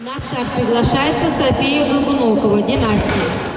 На старт приглашается София Глубунокова, Династия.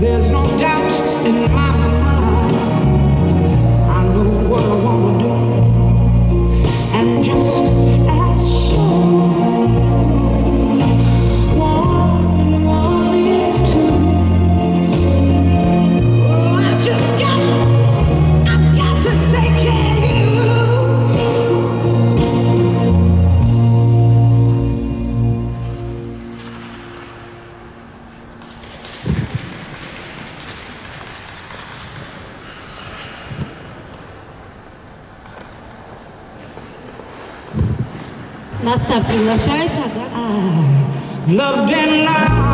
There's no doubt in my mind. на старт приглашается, да? Love them now.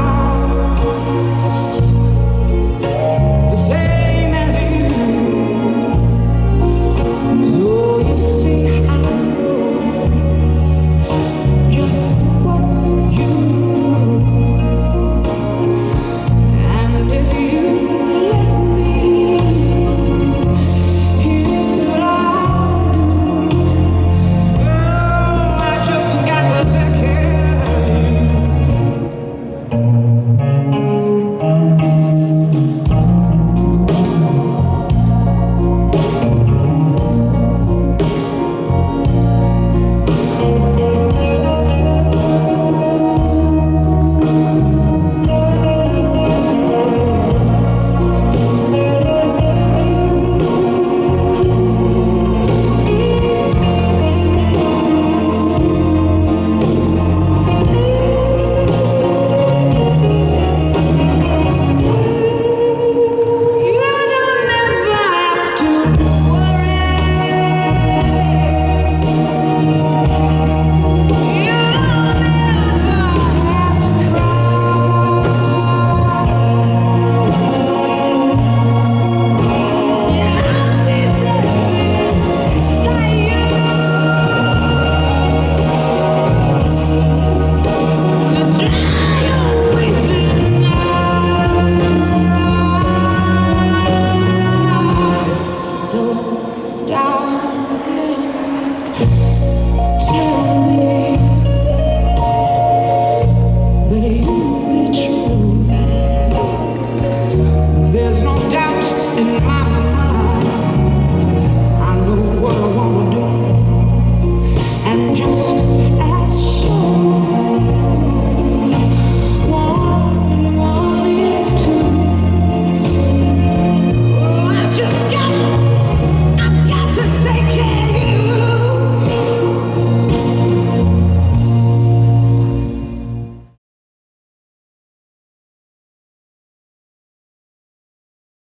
There's no doubt in my